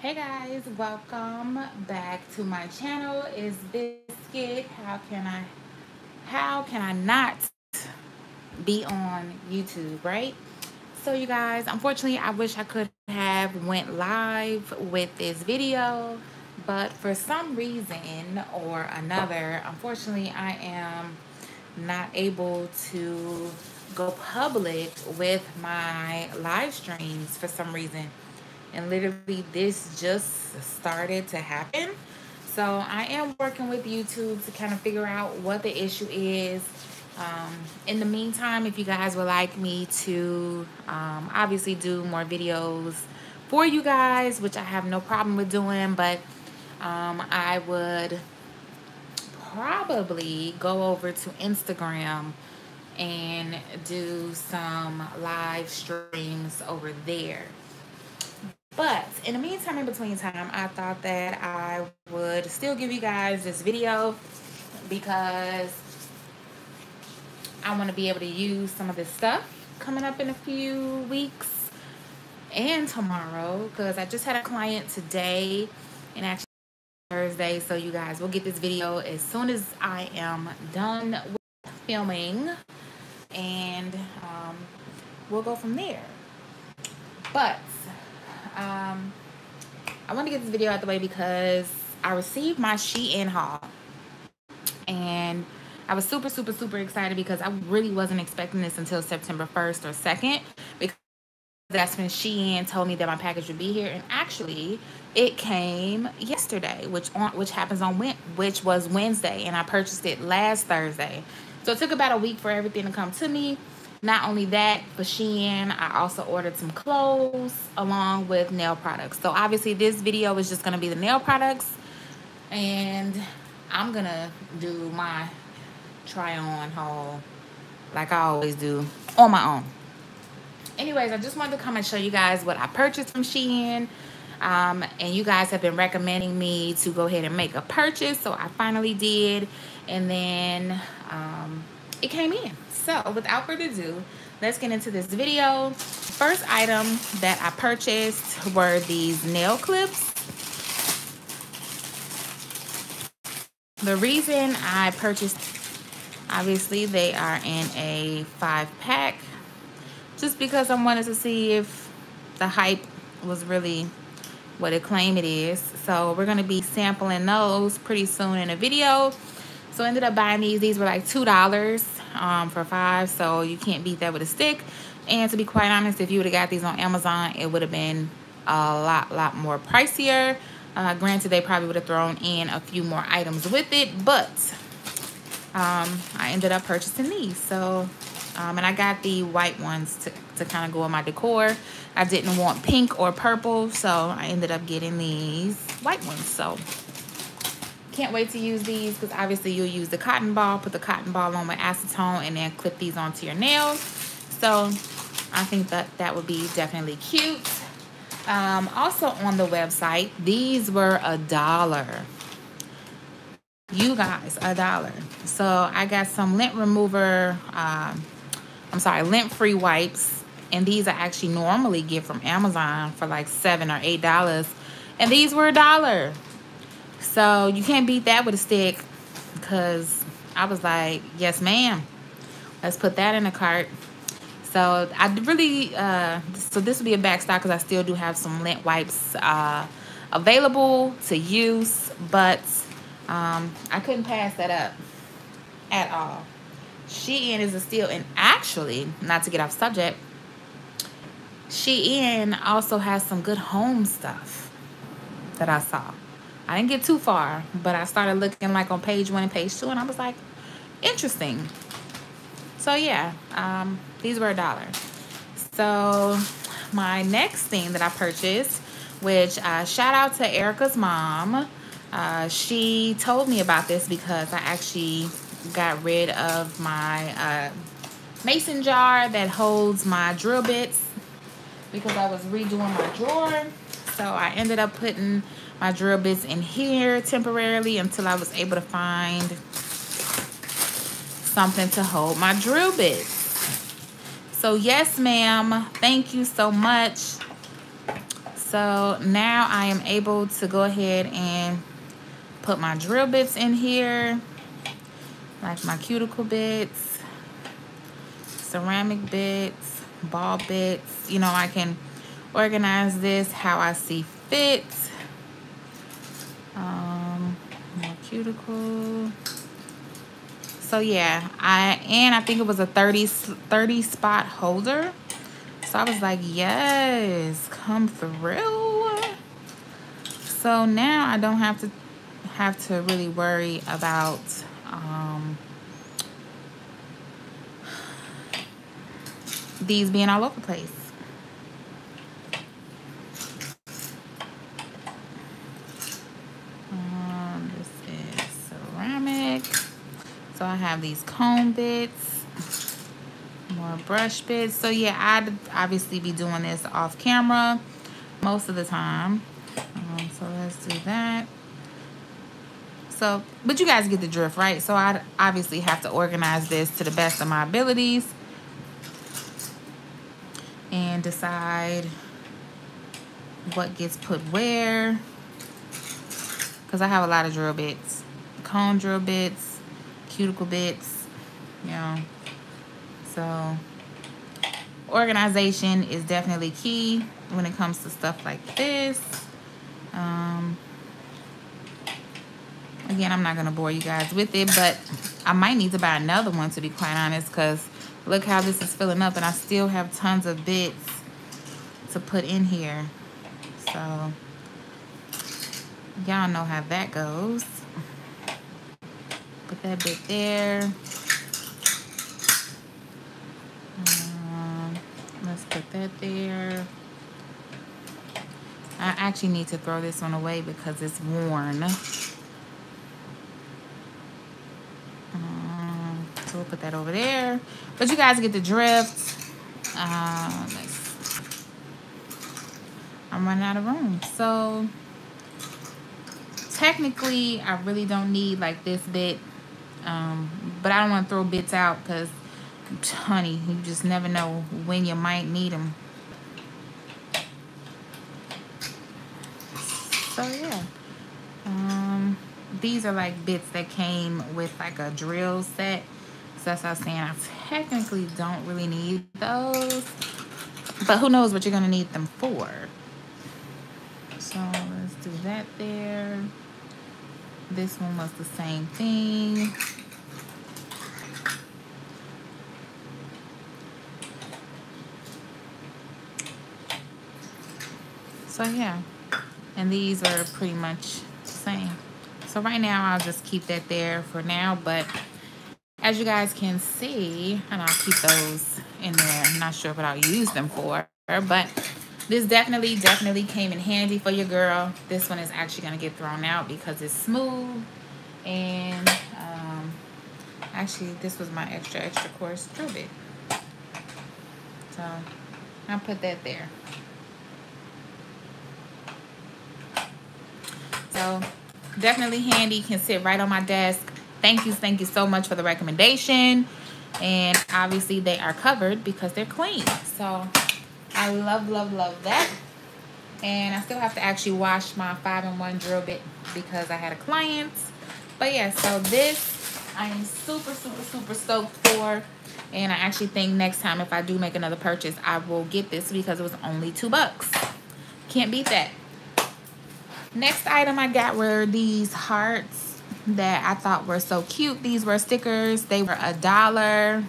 Hey guys, welcome back to my channel. Is Biscuit. How can I how can I not be on YouTube, right? So you guys, unfortunately, I wish I could have went live with this video, but for some reason or another, unfortunately, I am not able to go public with my live streams for some reason and literally this just started to happen. So i am working with youtube to kind of figure out what the issue is. Um, in the meantime if you guys would like me to um, obviously do more videos for you guys which i have no problem with doing but um, i would probably go over to instagram and do some live streams over there but in the meantime, in between time, I thought that I would still give you guys this video because I want to be able to use some of this stuff coming up in a few weeks and tomorrow because I just had a client today and actually Thursday. So you guys will get this video as soon as I am done with filming and um, we'll go from there. But um, I want to get this video out the way because I received my Shein haul. And I was super, super, super excited because I really wasn't expecting this until September 1st or 2nd. Because that's when Shein told me that my package would be here. And actually, it came yesterday, which on which happens on which was Wednesday. And I purchased it last Thursday. So it took about a week for everything to come to me. Not only that, for Shein, I also ordered some clothes along with nail products. So obviously this video is just going to be the nail products. And I'm going to do my try on haul like I always do on my own. Anyways, I just wanted to come and show you guys what I purchased from Shein. Um, and you guys have been recommending me to go ahead and make a purchase. So I finally did. And then um, it came in. So without further ado, let's get into this video. First item that I purchased were these nail clips. The reason I purchased, obviously they are in a five pack, just because I wanted to see if the hype was really what it claimed it is. So we're gonna be sampling those pretty soon in a video. So I ended up buying these. These were like $2 um, for five, so you can't beat that with a stick. And to be quite honest, if you would have got these on Amazon, it would have been a lot, lot more pricier. Uh, granted, they probably would have thrown in a few more items with it, but um, I ended up purchasing these. So, um, and I got the white ones to, to kind of go with my decor. I didn't want pink or purple, so I ended up getting these white ones. So, can't wait to use these because obviously you'll use the cotton ball, put the cotton ball on with acetone and then clip these onto your nails. So I think that that would be definitely cute. Um, also on the website, these were a dollar. You guys, a dollar. So I got some lint remover, um, I'm sorry, lint-free wipes. And these I actually normally get from Amazon for like seven or eight dollars. And these were a dollar. So you can't beat that with a stick because I was like, yes, ma'am. Let's put that in the cart. So I really, uh, so this will be a back stock because I still do have some lint wipes uh, available to use, but um, I couldn't pass that up at all. Shein is a steal, and actually, not to get off subject, Shein also has some good home stuff that I saw. I didn't get too far, but I started looking like on page one and page two, and I was like, interesting. So yeah, um, these were a dollar. So my next thing that I purchased, which uh, shout out to Erica's mom. Uh, she told me about this because I actually got rid of my uh, mason jar that holds my drill bits because I was redoing my drawer. So I ended up putting my drill bits in here temporarily until I was able to find something to hold my drill bits. So yes, ma'am. Thank you so much. So now I am able to go ahead and put my drill bits in here, like my cuticle bits, ceramic bits, ball bits. You know, I can organize this how I see fit. Um, So yeah, I and I think it was a 30, 30 spot holder. So I was like, yes, come through. So now I don't have to have to really worry about um, these being all over the place. Um, this is ceramic. So I have these comb bits more brush bits. So yeah i'd obviously be doing this off camera most of the time. Um, so let's do that. So but you guys get the drift right? So i obviously have to organize this to the best of my abilities and decide what gets put where. Because i have a lot of drill bits cone drill bits cuticle bits you know so organization is definitely key when it comes to stuff like this. Um, again, I'm not going to bore you guys with it, but I might need to buy another one to be quite honest because look how this is filling up and I still have tons of bits to put in here. So y'all know how that goes. Put that bit there. Um, let's put that there. I actually need to throw this one away because it's worn. Um, so we'll put that over there. But you guys get the drift. Um, I'm running out of room. So technically, I really don't need like this bit. Um, but I don't want to throw bits out because honey, you just never know when you might need them. So yeah, um, these are like bits that came with like a drill set. So that's what I was saying. I technically don't really need those, but who knows what you're gonna need them for. So let's do that there. This one was the same thing. So yeah, and these are pretty much the same. So right now I'll just keep that there for now, but as you guys can see, and I'll keep those in there. I'm not sure what I'll use them for, but this definitely, definitely came in handy for your girl. This one is actually going to get thrown out because it's smooth. And um, actually, this was my extra, extra coarse drill bit. So I'll put that there. So definitely handy, can sit right on my desk. Thank you, thank you so much for the recommendation. And obviously they are covered because they're clean. So I love, love, love that. And I still have to actually wash my 5-in-1 drill bit because I had a client. But yeah, so this I am super, super, super stoked for. And I actually think next time if I do make another purchase, I will get this because it was only two bucks. Can't beat that. Next item I got were these hearts that I thought were so cute. These were stickers. They were a dollar.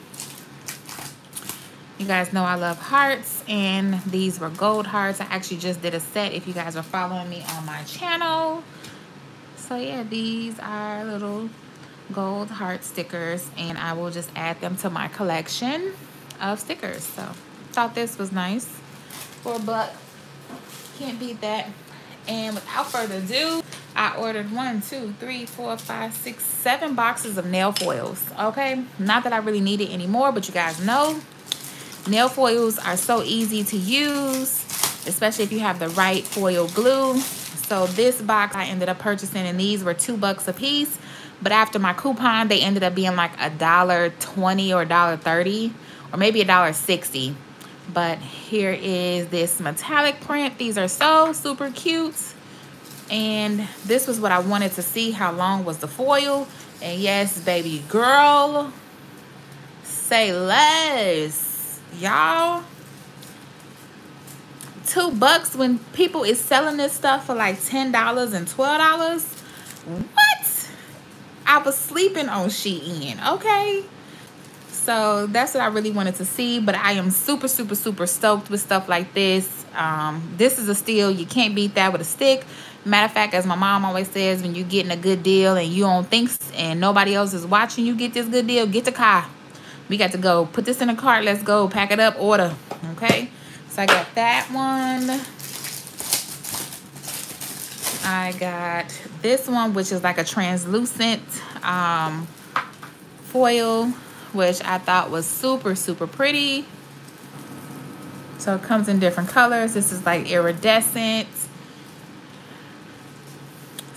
You guys know I love hearts and these were gold hearts. I actually just did a set if you guys are following me on my channel. So yeah, these are little gold heart stickers and I will just add them to my collection of stickers. So thought this was nice for a buck. Can't beat that. And without further ado, I ordered one, two, three, four, five, six, seven boxes of nail foils. Okay, not that I really need it anymore, but you guys know nail foils are so easy to use, especially if you have the right foil glue. So this box I ended up purchasing, and these were two bucks a piece. But after my coupon, they ended up being like a dollar twenty or a dollar thirty, or maybe a dollar sixty. But here is this metallic print. These are so super cute. And this was what I wanted to see. How long was the foil? And yes, baby girl, say less. Y'all, two bucks when people is selling this stuff for like $10 and $12. What? I was sleeping on Shein, okay? So that's what I really wanted to see. But I am super, super, super stoked with stuff like this. Um, this is a steal. You can't beat that with a stick. Matter of fact, as my mom always says, when you're getting a good deal and you don't think and nobody else is watching you get this good deal, get the car. We got to go. Put this in a cart. Let's go. Pack it up. Order. Okay. So I got that one. I got this one, which is like a translucent um, foil, which I thought was super, super pretty. So it comes in different colors. This is like iridescent.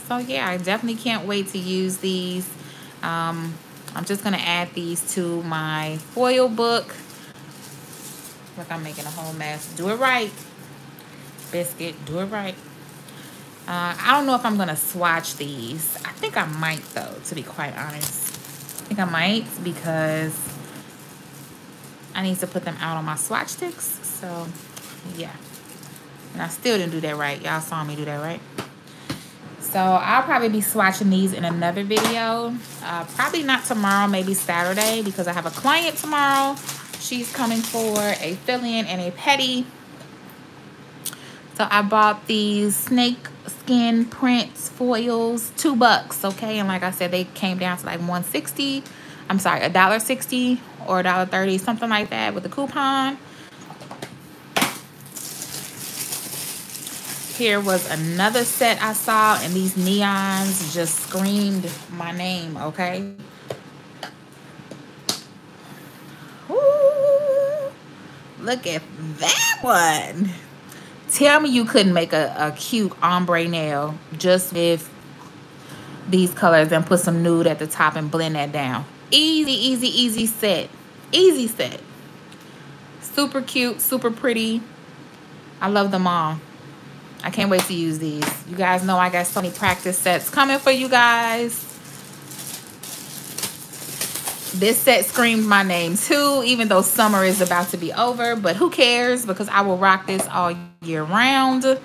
So yeah, I definitely can't wait to use these. Um, I'm just going to add these to my foil book. Look, I'm making a whole mess. Do it right. Biscuit, do it right. Uh, I don't know if I'm going to swatch these. I think I might, though, to be quite honest. I think I might because I need to put them out on my swatch sticks. So, yeah. And I still didn't do that right. Y'all saw me do that right. So, I'll probably be swatching these in another video. Uh, probably not tomorrow, maybe Saturday because I have a client tomorrow. She's coming for a fill-in and a petty. So I bought these snake skin prints foils, two bucks, okay? And like I said, they came down to like 160. I'm sorry, a dollar sixty or a dollar thirty, something like that with a coupon. Here was another set I saw, and these neons just screamed my name, okay? Ooh, look at that one. Tell me you couldn't make a, a cute ombre nail just with these colors and put some nude at the top and blend that down. Easy, easy, easy set. Easy set. Super cute, super pretty. I love them all. I can't wait to use these. You guys know I got so many practice sets coming for you guys. This set screamed my name too, even though summer is about to be over. But who cares? Because I will rock this all year round.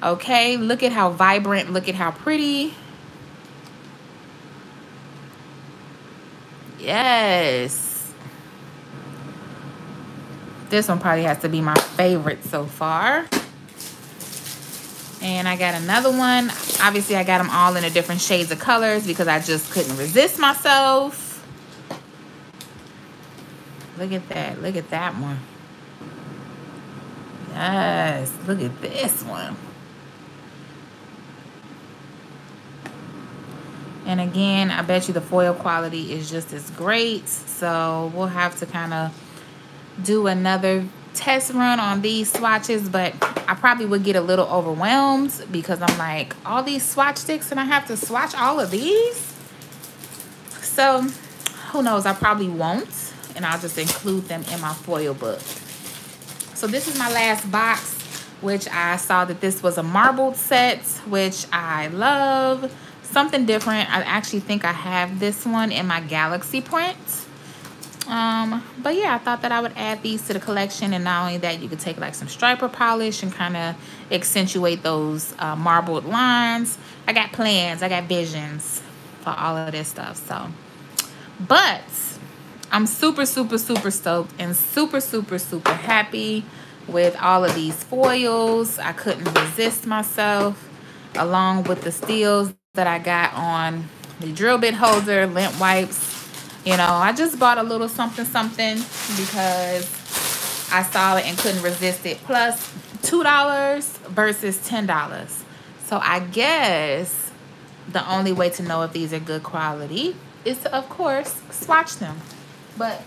Okay, look at how vibrant. Look at how pretty. Yes. This one probably has to be my favorite so far. And I got another one. Obviously, I got them all in the different shades of colors because I just couldn't resist myself. Look at that. Look at that one. Yes. Look at this one. And again, I bet you the foil quality is just as great. So we'll have to kind of do another test run on these swatches. But I probably would get a little overwhelmed because I'm like, all these swatch sticks and I have to swatch all of these? So who knows? I probably won't and I'll just include them in my foil book. So this is my last box, which I saw that this was a marbled set, which I love. Something different. I actually think I have this one in my galaxy print. Um, but yeah, I thought that I would add these to the collection. And not only that, you could take like some striper polish and kind of accentuate those uh, marbled lines. I got plans. I got visions for all of this stuff. So, but I'm super, super, super stoked and super, super, super happy with all of these foils. I couldn't resist myself along with the steals that I got on the drill bit holder, lint wipes. You know, I just bought a little something, something because I saw it and couldn't resist it. Plus $2 versus $10. So I guess the only way to know if these are good quality is to, of course, swatch them. But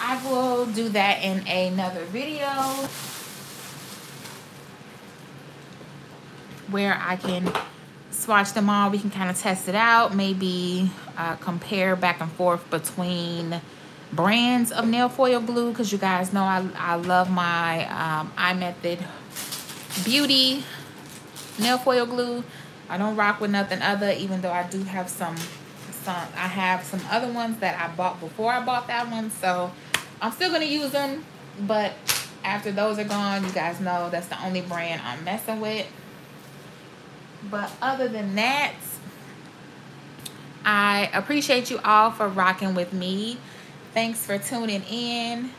I will do that in another video where I can swatch them all. We can kind of test it out. Maybe uh, compare back and forth between brands of nail foil glue because you guys know I, I love my um, iMethod Beauty nail foil glue. I don't rock with nothing other even though I do have some some I have some other ones that I bought before I bought that one so I'm still gonna use them but after those are gone you guys know that's the only brand I'm messing with but other than that I appreciate you all for rocking with me. Thanks for tuning in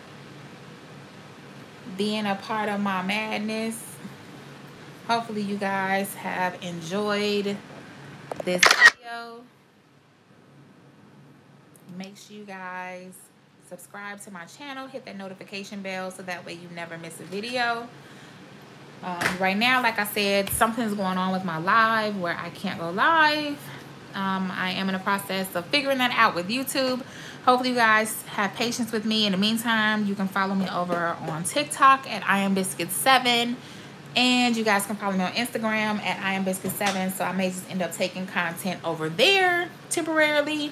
being a part of my madness. Hopefully you guys have enjoyed this video. Make sure you guys subscribe to my channel hit that notification bell so that way you never miss a video um, right now like i said something's going on with my live where i can't go live. Um, i am in the process of figuring that out with youtube. Hopefully you guys have patience with me. In the meantime you can follow me over on tiktok at i am biscuit 7 and you guys can follow me on instagram at i am biscuit 7 so i may just end up taking content over there temporarily.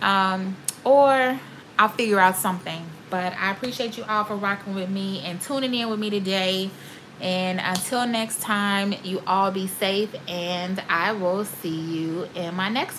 Um, or I'll figure out something. But I appreciate you all for rocking with me and tuning in with me today. And until next time, you all be safe, and I will see you in my next one.